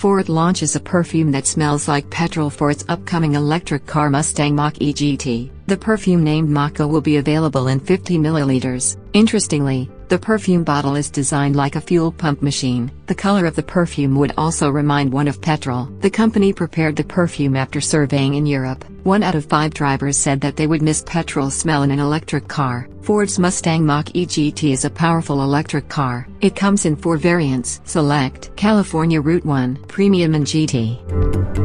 Ford launches a perfume that smells like petrol for its upcoming electric car Mustang Mach-E GT. The perfume named Mach-Eau will be available in 50 milliliters. Interestingly, the perfume bottle is designed like a fuel pump machine. The color of the perfume would also remind one of petrol. The company prepared the perfume after surveying in Europe. One out of five drivers said that they would miss petrol smell in an electric car. Ford's Mustang Mach-E GT is a powerful electric car. It comes in four variants: Select, California Route 1, Premium and GT.